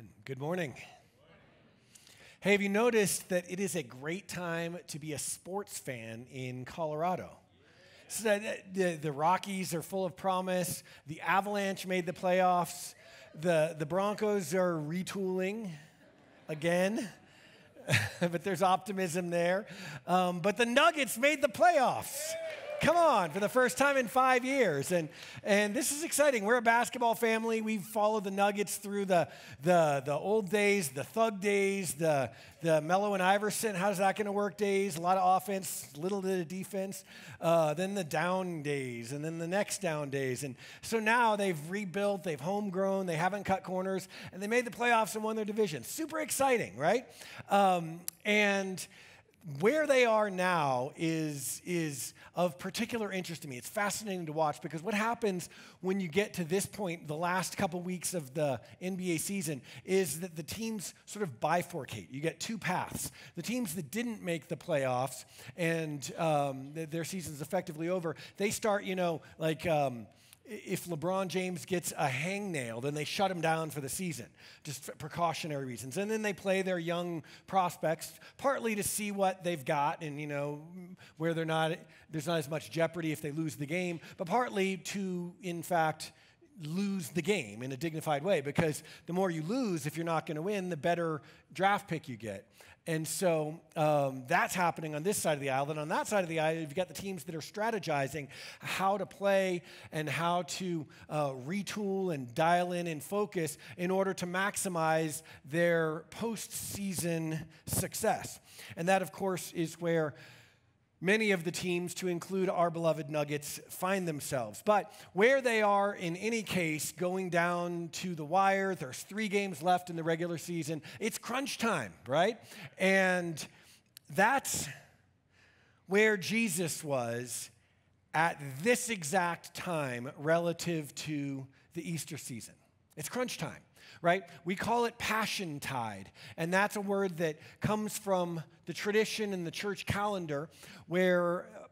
Amen. Good morning. Hey, have you noticed that it is a great time to be a sports fan in Colorado? So that the, the Rockies are full of promise. The Avalanche made the playoffs. The, the Broncos are retooling again, but there's optimism there. Um, but the Nuggets made the playoffs. Come on, for the first time in five years. And, and this is exciting. We're a basketball family. We've followed the Nuggets through the, the, the old days, the thug days, the, the Melo and Iverson, how's that going to work days? A lot of offense, little bit of defense. Uh, then the down days, and then the next down days. And so now they've rebuilt, they've homegrown, they haven't cut corners, and they made the playoffs and won their division. Super exciting, right? Um, and where they are now is, is of particular interest to me. It's fascinating to watch because what happens when you get to this point, the last couple weeks of the NBA season, is that the teams sort of bifurcate. You get two paths. The teams that didn't make the playoffs and um, their season's effectively over, they start, you know, like. Um, if LeBron James gets a hangnail, then they shut him down for the season, just for precautionary reasons. And then they play their young prospects, partly to see what they've got and, you know, where they're not, there's not as much jeopardy if they lose the game, but partly to, in fact, lose the game in a dignified way because the more you lose, if you're not going to win, the better draft pick you get. And so um, that's happening on this side of the aisle. And on that side of the aisle, you've got the teams that are strategizing how to play and how to uh, retool and dial in and focus in order to maximize their postseason success. And that, of course, is where many of the teams, to include our beloved Nuggets, find themselves. But where they are, in any case, going down to the wire, there's three games left in the regular season. It's crunch time, right? And that's where Jesus was at this exact time relative to the Easter season. It's crunch time right? We call it Passion Tide. And that's a word that comes from the tradition in the church calendar where uh,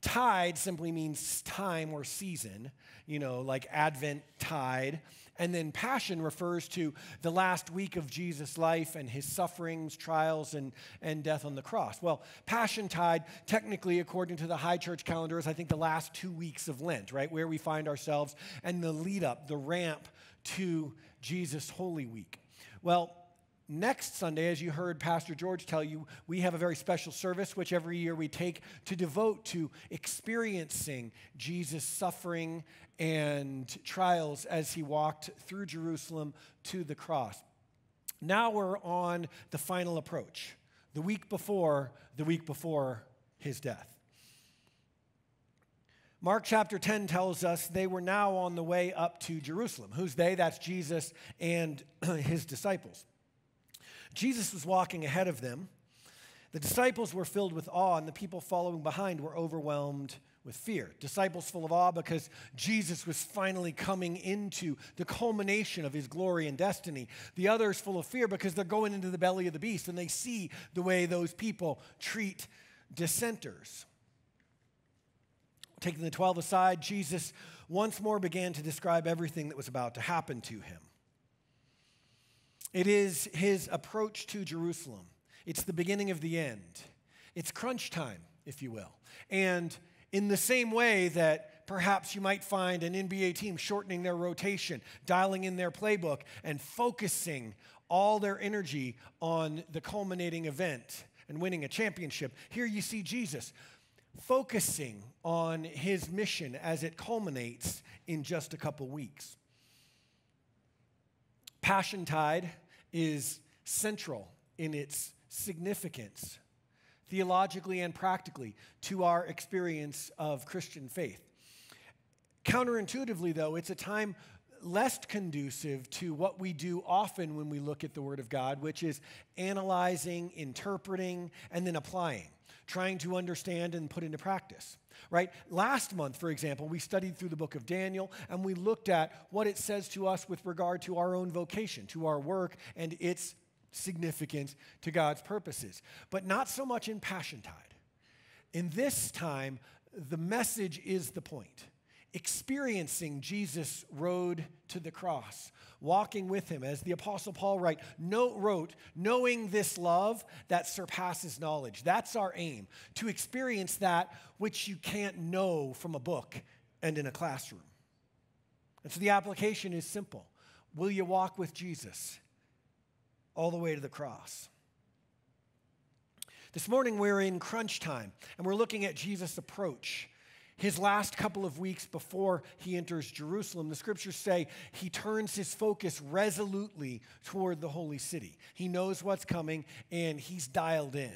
tide simply means time or season, you know, like Advent tide. And then passion refers to the last week of Jesus' life and his sufferings, trials, and, and death on the cross. Well, Passion Tide, technically, according to the high church calendar, is I think the last two weeks of Lent, right? Where we find ourselves and the lead up, the ramp to Jesus Holy Week. Well, next Sunday, as you heard Pastor George tell you, we have a very special service which every year we take to devote to experiencing Jesus' suffering and trials as he walked through Jerusalem to the cross. Now we're on the final approach, the week before the week before his death. Mark chapter 10 tells us they were now on the way up to Jerusalem. Who's they? That's Jesus and his disciples. Jesus was walking ahead of them. The disciples were filled with awe, and the people following behind were overwhelmed with fear. Disciples full of awe because Jesus was finally coming into the culmination of his glory and destiny. The others full of fear because they're going into the belly of the beast and they see the way those people treat dissenters. Taking the 12 aside, Jesus once more began to describe everything that was about to happen to him. It is his approach to Jerusalem. It's the beginning of the end. It's crunch time, if you will. And in the same way that perhaps you might find an NBA team shortening their rotation, dialing in their playbook, and focusing all their energy on the culminating event and winning a championship, here you see Jesus focusing on his mission as it culminates in just a couple weeks. Passion Tide is central in its significance, theologically and practically, to our experience of Christian faith. Counterintuitively, though, it's a time less conducive to what we do often when we look at the Word of God, which is analyzing, interpreting, and then applying trying to understand and put into practice. Right? Last month, for example, we studied through the book of Daniel and we looked at what it says to us with regard to our own vocation, to our work, and its significance to God's purposes. But not so much in Passion Tide. In this time, the message is the point. Experiencing Jesus' road to the cross, walking with him, as the Apostle Paul write, no, wrote, knowing this love that surpasses knowledge. That's our aim, to experience that which you can't know from a book and in a classroom. And so the application is simple Will you walk with Jesus all the way to the cross? This morning we're in crunch time and we're looking at Jesus' approach. His last couple of weeks before he enters Jerusalem, the scriptures say he turns his focus resolutely toward the holy city. He knows what's coming and he's dialed in.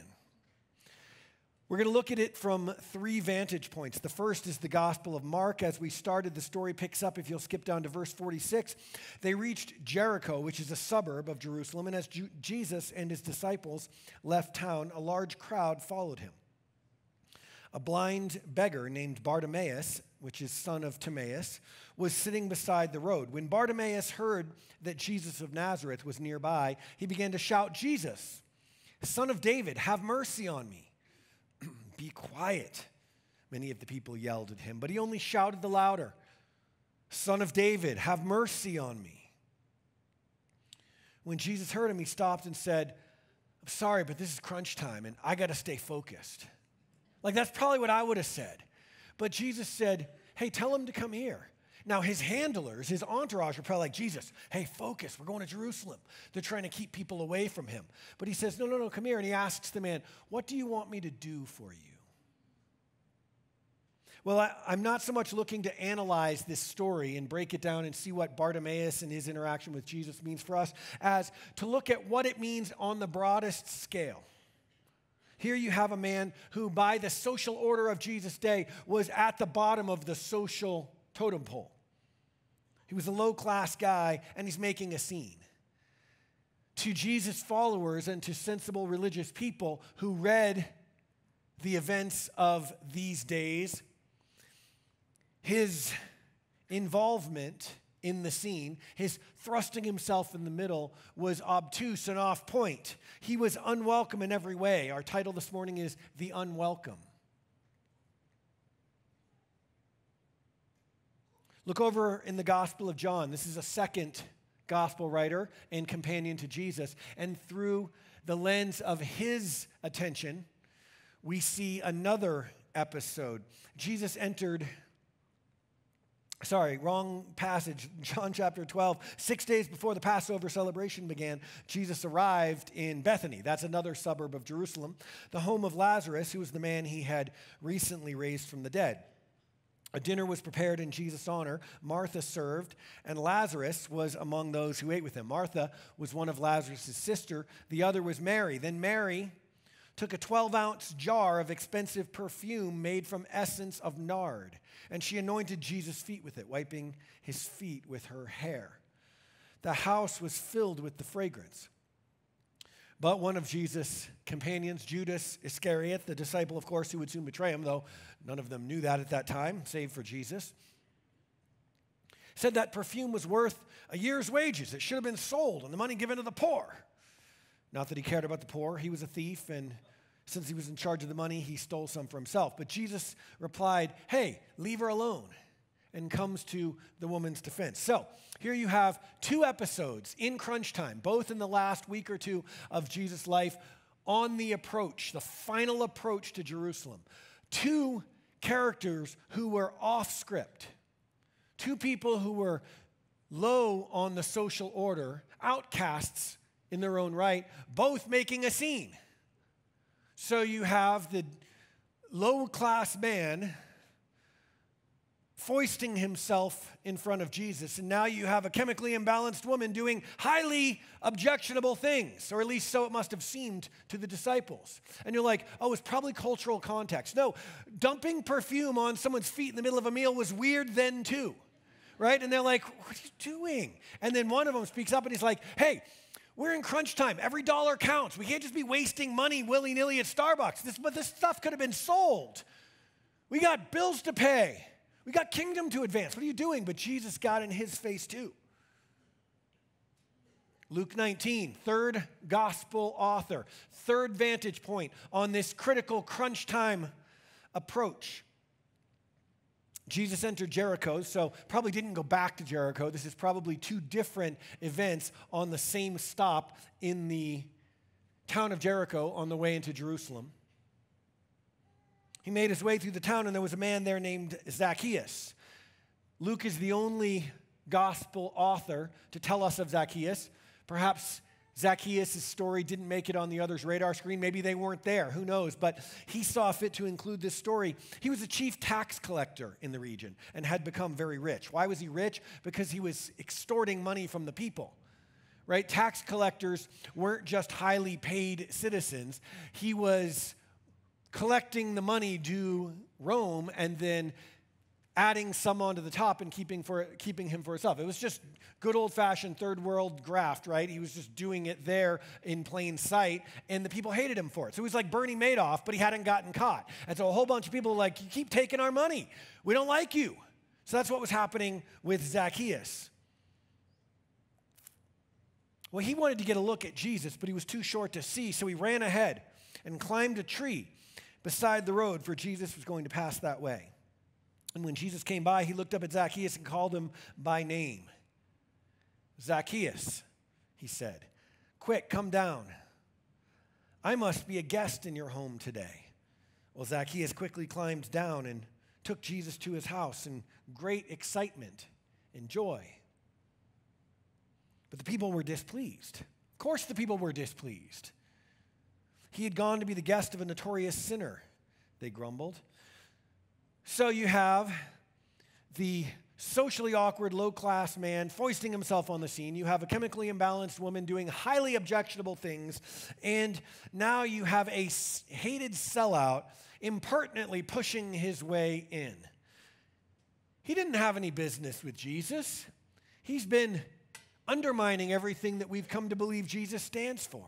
We're going to look at it from three vantage points. The first is the Gospel of Mark. As we started, the story picks up, if you'll skip down to verse 46. They reached Jericho, which is a suburb of Jerusalem, and as Jesus and his disciples left town, a large crowd followed him. A blind beggar named Bartimaeus, which is son of Timaeus, was sitting beside the road. When Bartimaeus heard that Jesus of Nazareth was nearby, he began to shout, Jesus, son of David, have mercy on me. Be quiet, many of the people yelled at him, but he only shouted the louder, Son of David, have mercy on me. When Jesus heard him, he stopped and said, I'm sorry, but this is crunch time and I got to stay focused. Like, that's probably what I would have said. But Jesus said, Hey, tell him to come here. Now, his handlers, his entourage are probably like, Jesus, hey, focus. We're going to Jerusalem. They're trying to keep people away from him. But he says, No, no, no, come here. And he asks the man, What do you want me to do for you? Well, I, am not so much looking to analyze this story and break it down and see what Bartimaeus and his interaction with Jesus means for us, as to look at what it means on the broadest scale. Here you have a man who, by the social order of Jesus' day, was at the bottom of the social totem pole. He was a low class guy, and he's making a scene. To Jesus' followers and to sensible religious people who read the events of these days, his involvement in the scene, his thrusting himself in the middle, was obtuse and off point. He was unwelcome in every way. Our title this morning is The Unwelcome. Look over in the Gospel of John. This is a second gospel writer and companion to Jesus. And through the lens of his attention, we see another episode. Jesus entered Sorry, wrong passage. John chapter 12. Six days before the Passover celebration began, Jesus arrived in Bethany. That's another suburb of Jerusalem, the home of Lazarus, who was the man he had recently raised from the dead. A dinner was prepared in Jesus' honor. Martha served, and Lazarus was among those who ate with him. Martha was one of Lazarus' sister, the other was Mary. Then Mary took a 12 ounce jar of expensive perfume made from essence of nard, and she anointed Jesus' feet with it, wiping his feet with her hair. The house was filled with the fragrance. But one of Jesus' companions, Judas Iscariot, the disciple, of course, who would soon betray him, though none of them knew that at that time, save for Jesus, said that perfume was worth a year's wages. It should have been sold and the money given to the poor. Not that he cared about the poor, he was a thief, and since he was in charge of the money, he stole some for himself. But Jesus replied, Hey, leave her alone, and comes to the woman's defense. So, here you have two episodes in crunch time, both in the last week or two of Jesus' life, on the approach, the final approach to Jerusalem. Two characters who were off script, two people who were low on the social order, outcasts in their own right, both making a scene. So you have the low class man foisting himself in front of Jesus. And now you have a chemically imbalanced woman doing highly objectionable things, or at least so it must have seemed to the disciples. And you're like, oh, it's probably cultural context. No, dumping perfume on someone's feet in the middle of a meal was weird then too, right? And they're like, what are you doing? And then one of them speaks up and he's like, hey, we're in crunch time. Every dollar counts. We can't just be wasting money willy nilly at Starbucks. This, but this stuff could have been sold. We got bills to pay. We got kingdom to advance. What are you doing? But Jesus got in his face too. Luke 19, third gospel author, third vantage point on this critical crunch time approach. Jesus entered Jericho, so probably didn't go back to Jericho. This is probably two different events on the same stop in the town of Jericho on the way into Jerusalem. He made his way through the town, and there was a man there named Zacchaeus. Luke is the only gospel author to tell us of Zacchaeus. Perhaps Zacchaeus' story didn't make it on the others' radar screen. Maybe they weren't there. Who knows? But he saw fit to include this story. He was a chief tax collector in the region and had become very rich. Why was he rich? Because he was extorting money from the people. Right? Tax collectors weren't just highly paid citizens. He was collecting the money due Rome and then adding some onto the top and keeping, for, keeping him for himself. It was just good old fashioned third world graft, right? He was just doing it there in plain sight, and the people hated him for it. So he was like Bernie Madoff, but he hadn't gotten caught. And so a whole bunch of people were like, You keep taking our money. We don't like you. So that's what was happening with Zacchaeus. Well, he wanted to get a look at Jesus, but he was too short to see, so he ran ahead and climbed a tree beside the road, for Jesus was going to pass that way. And when Jesus came by, he looked up at Zacchaeus and called him by name. Zacchaeus, he said, quick, come down. I must be a guest in your home today. Well, Zacchaeus quickly climbed down and took Jesus to his house in great excitement and joy. But the people were displeased. Of course, the people were displeased. He had gone to be the guest of a notorious sinner, they grumbled. So you have the socially awkward, low class man foisting himself on the scene. You have a chemically imbalanced woman doing highly objectionable things. And now you have a hated sellout impertinently pushing his way in. He didn't have any business with Jesus. He's been undermining everything that we've come to believe Jesus stands for.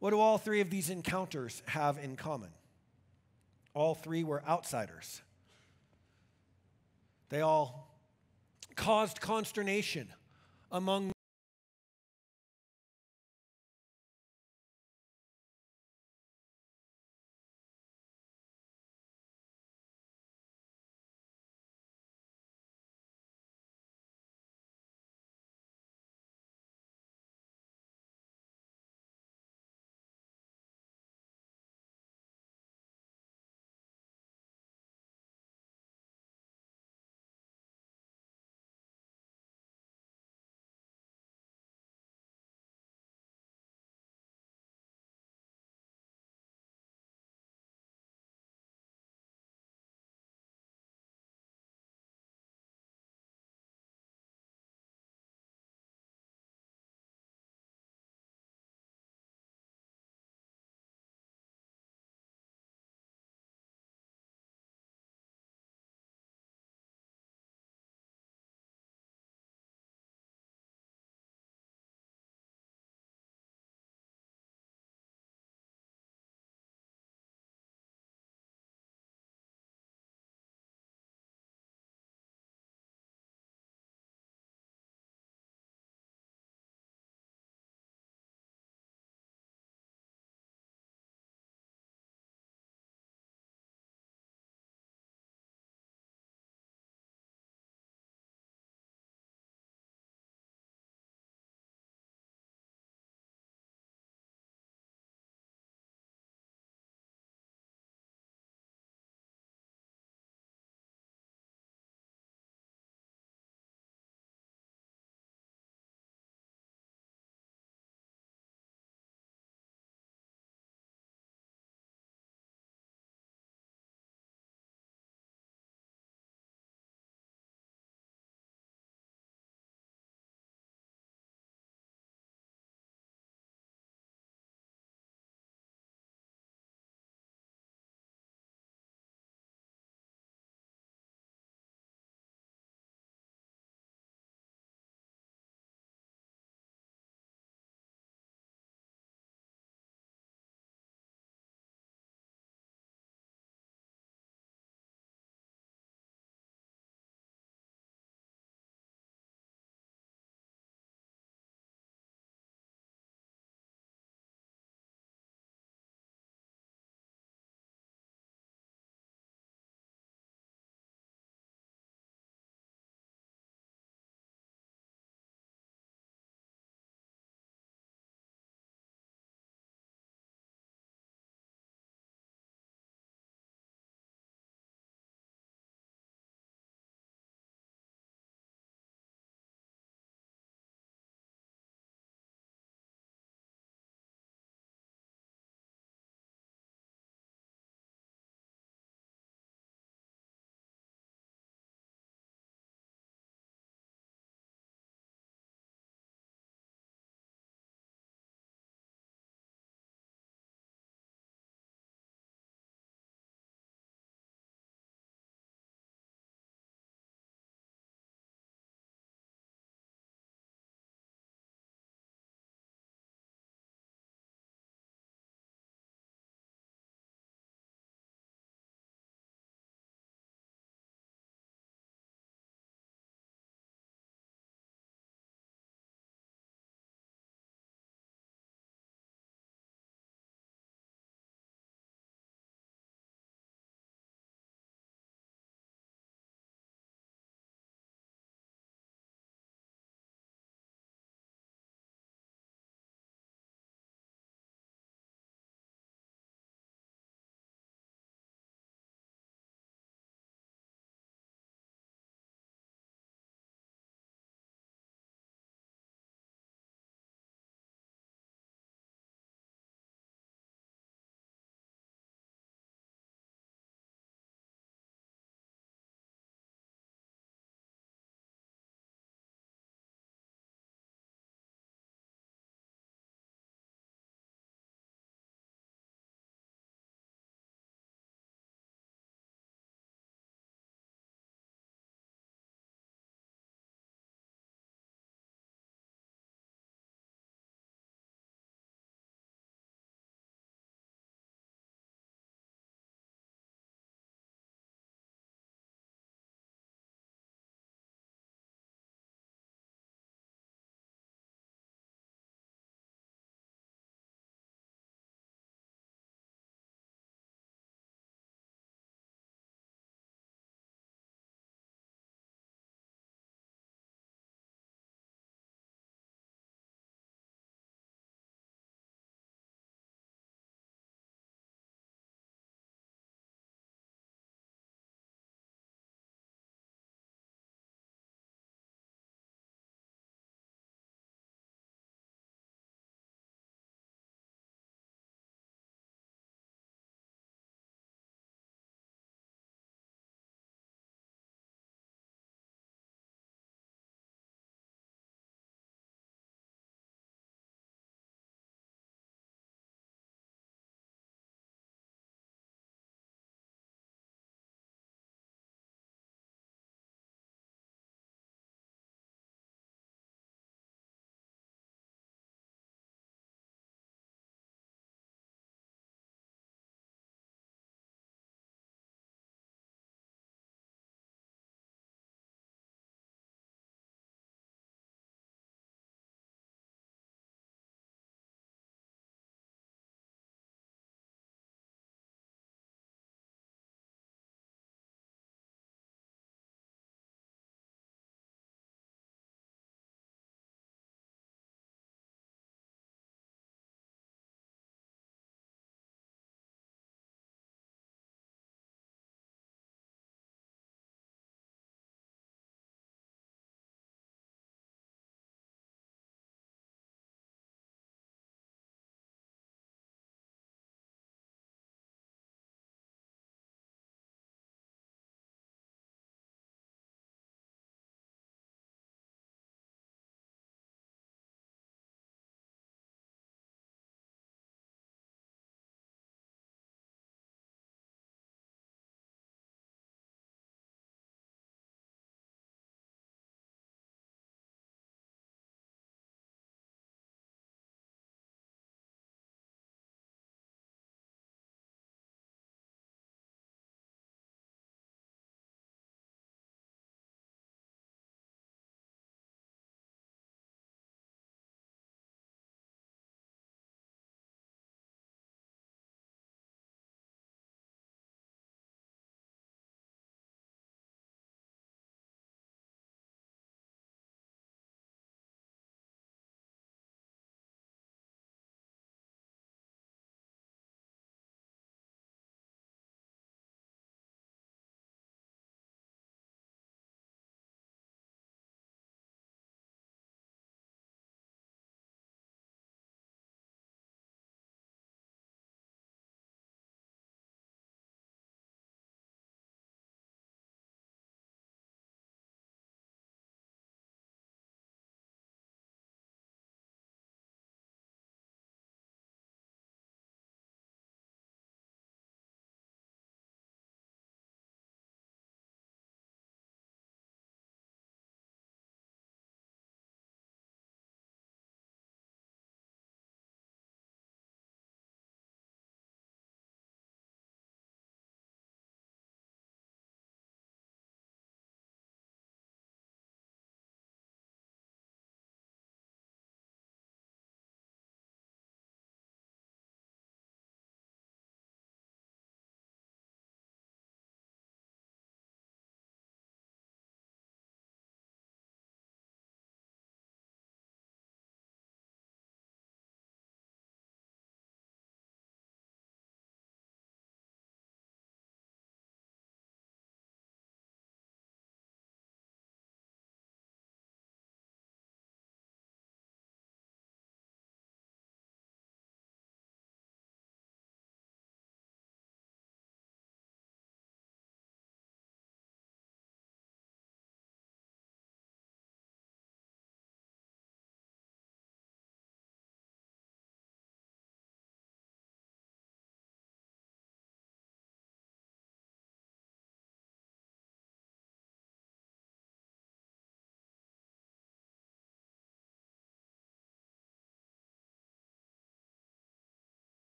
What do all three of these encounters have in common? All three were outsiders. They all caused consternation among